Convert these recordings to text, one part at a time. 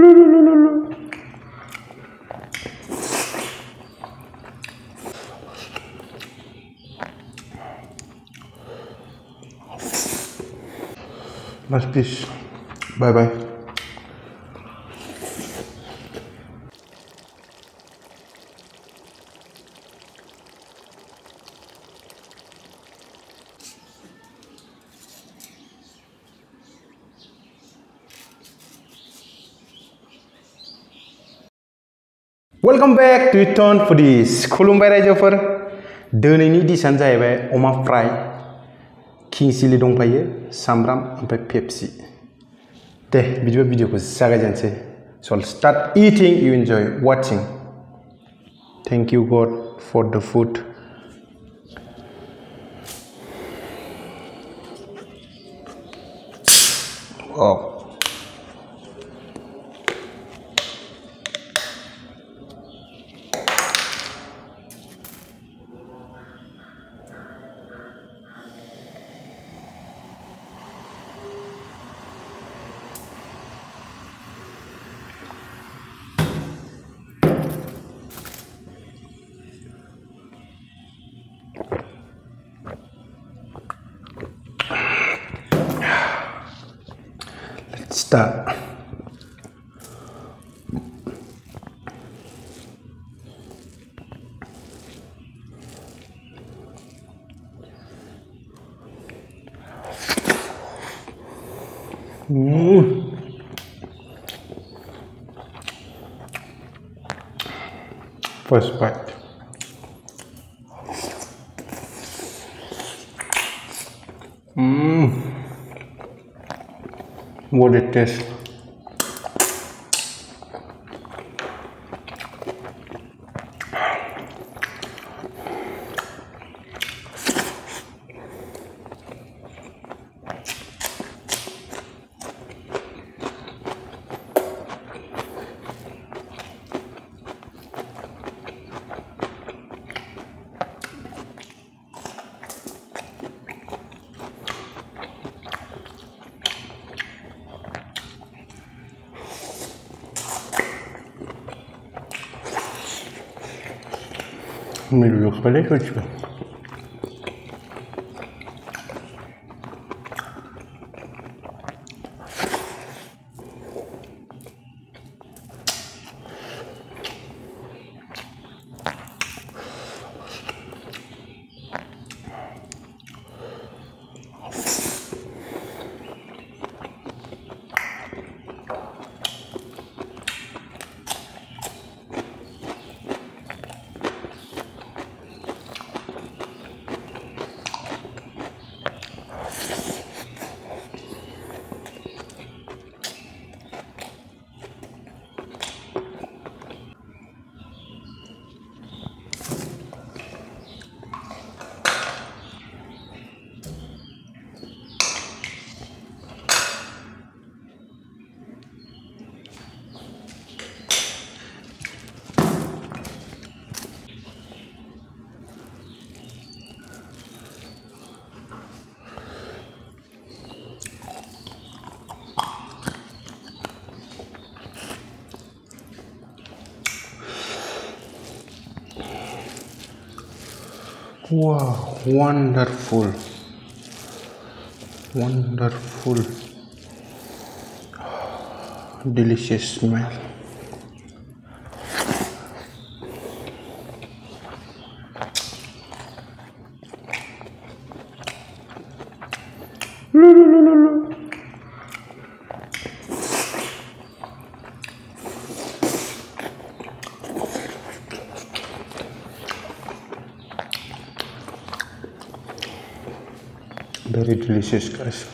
Low low low low low Nice piece. Bye bye. Welcome back to Eat ton for this. Columbia Rajofer. Dunny Nidi Sanjaeva, Oma Fry, King chilli Dompaye, Sambram, and Pepsi. The video video was Sagajanse. So start eating. You enjoy watching. Thank you, God, for the food. Oh. está uh. Hum. Faz parte. Hum. What it is мы любим хвалять типа. очень. Wow, wonderful, wonderful, delicious smell. Very delicious guys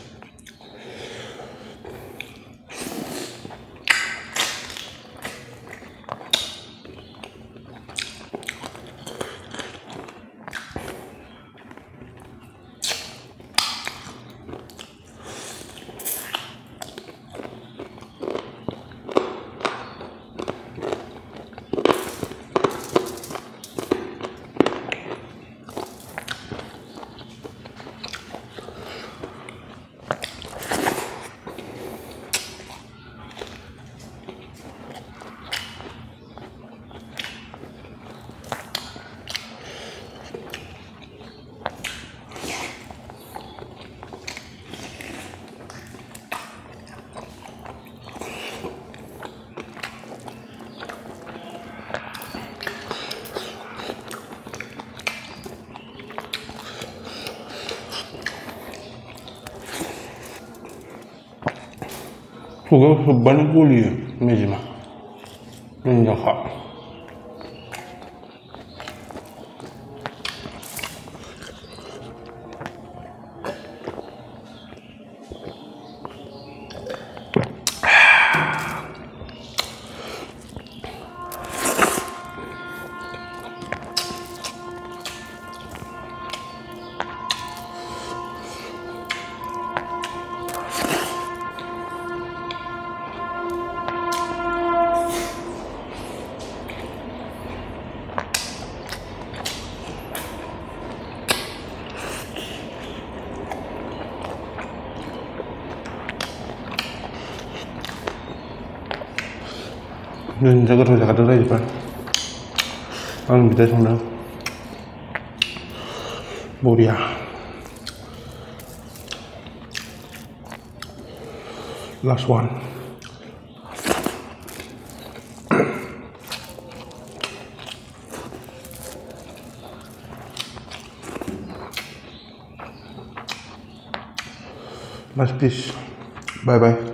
不过是不能鼓励没什么那你好。 이 매지마 이제 하 nên jaga terus jaga terus pak Ang bisa sana Muria Last one Last piece Bye bye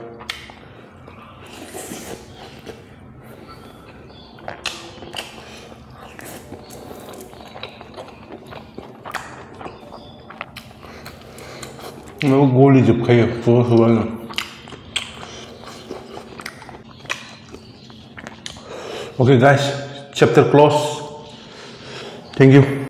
मैं वो गोली जब खाई सुबह सुबह में okay guys chapter close thank you